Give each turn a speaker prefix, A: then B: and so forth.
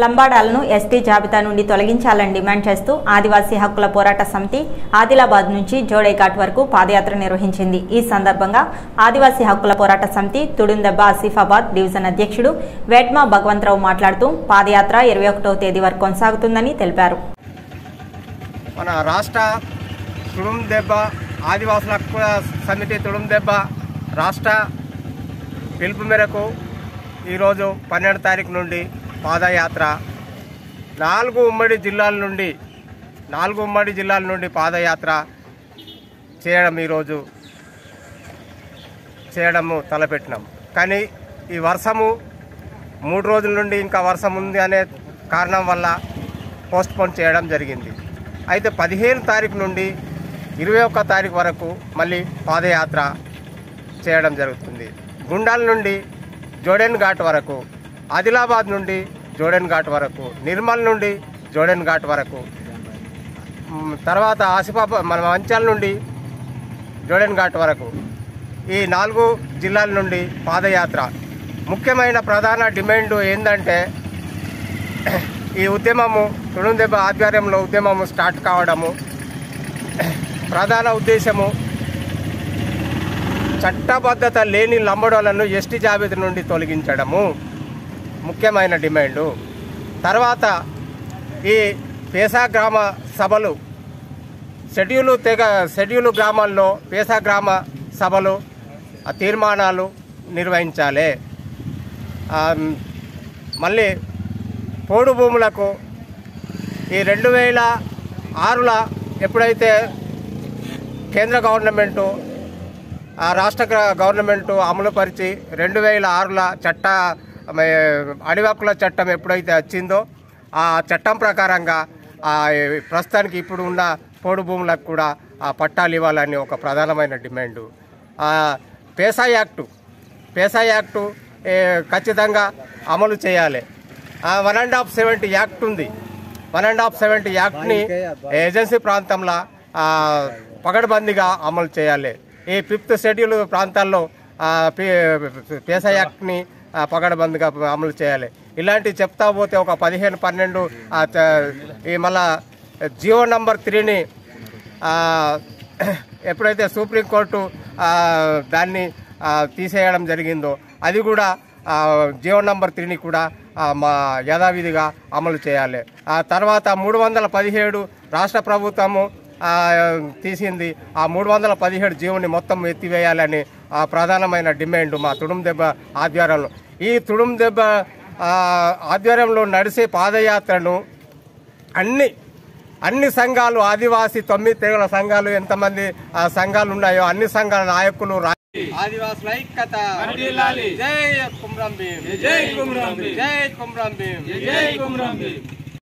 A: లంబాడాలను ST జాబితా నుండి తొలగించాలని డిమాండ్ చేస్తూ ఆదివాసీ హక్కుల పోరాట సమితి ఆదిలాబాద్ నుంచి జోడేఘాట్ వరకు పాదయాత్ర నిర్వహించింది. ఈ సందర్భంగా ఆదివాసీ హక్కుల పోరాట సమితి తుడుందెబ్బ ఆసిఫాబాద్ డివిజన్ అధ్యక్షుడు వేట్మా భగవంతరావు మాట్లాడుతూ పాదయాత్ర ఇరవై ఒకటవ తేదీ వరకు కొనసాగుతుందని తెలిపారు.
B: మన రాష్ట్ర తుడుందెబ్బ ఆదివాసుల హక్కుల సమితి రాష్ట్ర పిలుపు మేరకు ఈరోజు పన్నెండు తారీఖు నుండి పాదయాత్ర. నాలుగు ఉమ్మడి జిల్లాల నుండి నాలుగు ఉమ్మడి జిల్లాల నుండి పాదయాత్ర చేయడం ఈరోజు చేయడము తలపెట్టినాం. కానీ ఈ వర్షము మూడు రోజుల నుండి ఇంకా వర్షం ఉంది అనే కారణం వల్ల పోస్ట్ పోన్ చేయడం జరిగింది. అయితే పదిహేను తారీఖు నుండి ఇరవై ఒక్క తారీఖు వరకు మళ్ళీ పాదయాత్ర చేయడం జరుగుతుంది. గుండాల నుండి జోడెన్ ఘాట్ వరకు ఆదిలాబాద్ నుండి జోడెన్ ఘాట్ వరకు నిర్మల్ నుండి జోడెన్ ఘాట్ వరకు తర్వాత ఆసిఫాబాద్ మన మంచాల నుండి జోడెన్ ఘాట్ వరకు ఈ నాలుగు జిల్లాల నుండి పాదయాత్ర. ముఖ్యమైన ప్రధాన డిమాండ్ ఏంటంటే ఈ ఉద్యమము తుణుదెబ్బ ఆధ్వర్యంలో ఉద్యమము స్టార్ట్ కావడము. ప్రధాన ఉద్దేశము చట్టబద్ధత లేని లంబడోలను ఎస్టీ జాబితా నుండి తొలగించడము. ముఖ్యమైన డిమాండు. తర్వాత ఈ పేసా గ్రామ సభలు షెడ్యూలు తెగ షెడ్యూలు గ్రామాల్లో పేసా గ్రామ సభలు తీర్మానాలు నిర్వహించాలి. మళ్ళీ పోడు భూములకు ఈ రెండు వేల ఆరుల ఎప్పుడైతే కేంద్ర గవర్నమెంటు రాష్ట్ర గవర్నమెంటు అమలుపరిచి రెండు వేల ఆరుల చట్ట మ- అడవి హక్కుల చట్టం ఎప్పుడైతే వచ్చిందో ఆ చట్టం ప్రకారంగా ఆ ప్రస్తుతానికి ఇప్పుడు ఉన్న పోడు భూములకు కూడా ఆ పట్టాలు ఇవ్వాలని ఒక ప్రధానమైన demand. PESA act PESA act ఖచ్చితంగా అమలు చేయాలి. One and half seventy act ఉంది. వన్ అండ్ హాఫ్ సెవెంటీ యాక్ట్ని ఏజెన్సీ ప్రాంతంలో పగడబందీగా అమలు చేయాలి. ఈ ఫిఫ్త్ షెడ్యూల్ ప్రాంతాల్లో పేసా యాక్ట్ని పగడబందీగా అమలు చేయాలి. ఇలాంటివి చెప్తా పోతే ఒక పదిహేను పన్నెండు ఈ మళ్ళా జియో నంబర్ త్రీని ఎప్పుడైతే సుప్రీంకోర్టు దాన్ని తీసేయడం జరిగిందో అది కూడా జియో నంబర్ త్రీని కూడా మా యథావిధిగా అమలు చేయాలి. ఆ తర్వాత మూడు వందల పదిహేడు రాష్ట్ర ప్రభుత్వము తీసింది. ఆ మూడు వందల పదిహేడు జీవుని మొత్తం ఎత్తివేయాలని ఆ ప్రధానమైన డిమాండ్ మా తుడుం దెబ్బ ఆధ్వర్యంలో. ఈ తుడుం దెబ్బ ఆ, ఆధ్వర్యంలో నడిచే పాదయాత్రను అన్ని అన్ని సంఘాలు ఆదివాసీ తొమ్మిది తెగల సంఘాలు ఎంతమంది ఆ, సంఘాలు ఉన్నాయో అన్ని సంఘాల నాయకులు ఆదివాసుల ఐక్యత. జై కుమ్రం భీం
C: జై కుమ్రం భీం.
B: జై కుమ్రం భీం
C: జై కుమ్రం భీం.